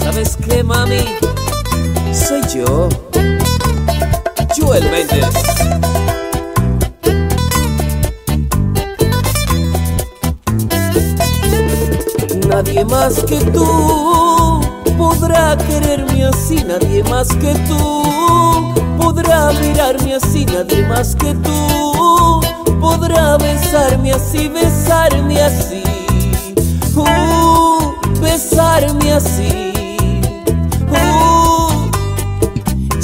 ¿Sabes qué, mami? Soy yo, Joel Méndez. Nadie más que tú podrá quererme así, nadie más que tú podrá mirarme así, nadie más que tú podrá besarme así, besarme así, uh, besarme así.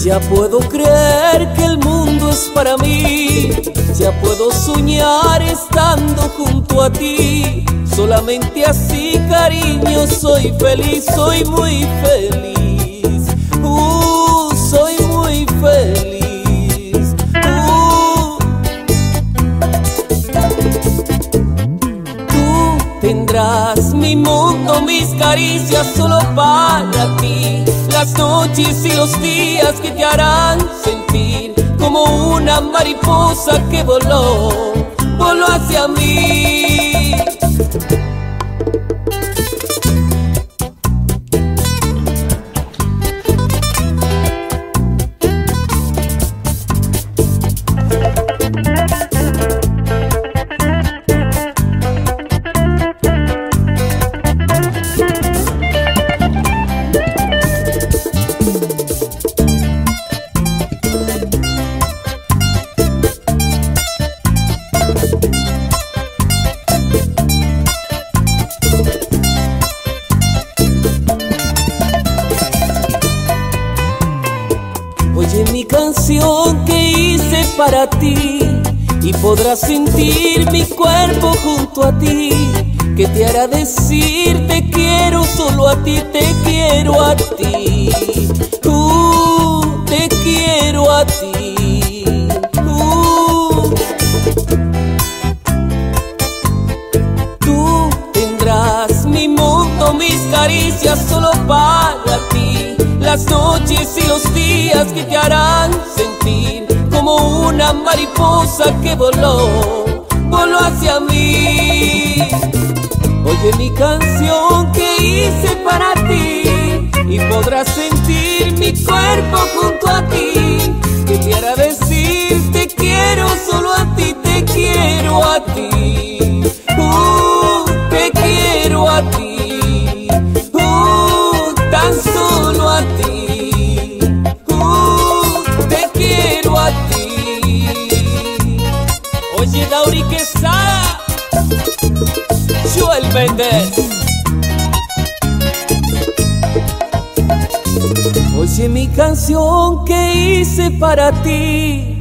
Ya puedo creer que el mundo es para mí, ya puedo soñar estando junto a ti. Solamente así, cariño, soy feliz, soy muy feliz. Mis caricias solo para ti. Las noches y los días que te harán sentir como una mariposa que voló, voló hacia mí. Que hice para ti y podrás sentir mi cuerpo junto a ti que te hará decir te quiero solo a ti, te quiero a ti. Uh, te quiero a ti. Uh. Tú tendrás mi mundo, mis caricias solo para ti. Las noches y los días que te harán una mariposa que voló, voló hacia mí. Oye mi canción que hice para ti y podrás sentir mi cuerpo junto 2020. Oye mi canción que hice para ti